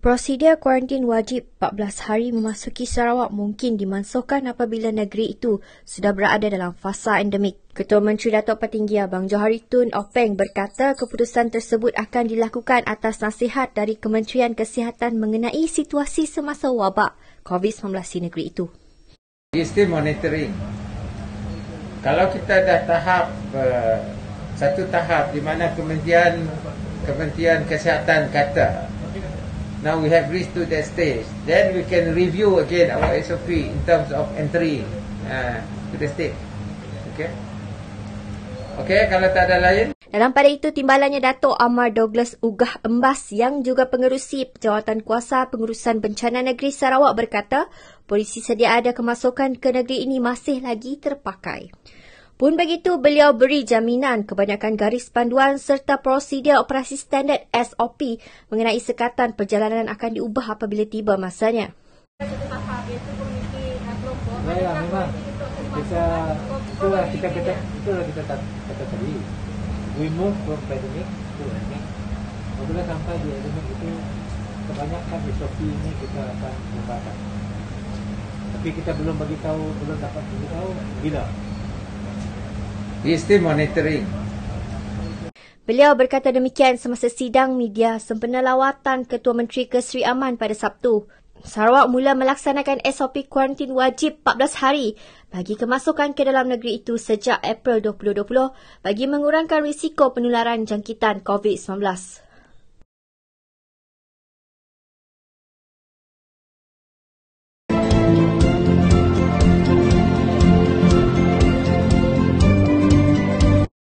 Prosedur kuarantin wajib 14 hari memasuki Sarawak mungkin dimansuhkan apabila negeri itu sudah berada dalam fasa endemik. Ketua Menteri Datuk Petinggi Abang Johari Tun Openg berkata keputusan tersebut akan dilakukan atas nasihat dari Kementerian Kesihatan mengenai situasi semasa wabak COVID-19 di negeri itu. We still monitoring. Kalau kita dah tahap uh, satu tahap di mana Kementerian Kementerian Kesihatan kata now we have reached to that stage. Then we can review again our SOP in terms of entry uh, to the state. Okay. Okay, kalau tak ada lain. Dalam pada itu, timbalannya Datuk Amar Douglas Ugah Embas yang juga pengerusi Jawatan Kuasa Pengurusan Bencana Negeri Sarawak berkata, polisi sedia ada kemasukan ke negeri ini masih lagi terpakai. Pun begitu, beliau beri jaminan kebanyakan garis panduan serta prosedur operasi standard SOP mengenai sekatan perjalanan akan diubah apabila tiba masanya. Ya, memang. Kita, itulah kita kata, itulah kita kata tadi. We move from pandemic to endemic. Apabila sampai di endemic itu, kebanyakan SOP ini kita akan ubahkan. Tapi kita belum bagi tahu, belum dapat beritahu bila He still monitoring. Beliau berkata demikian semasa sidang media sempena lawatan Ketua Menteri ke Sri Aman pada Sabtu. Sarawak mula melaksanakan SOP kuarantin wajib 14 hari bagi kemasukan ke dalam negeri itu sejak April 2020 bagi mengurangkan risiko penularan jangkitan COVID-19.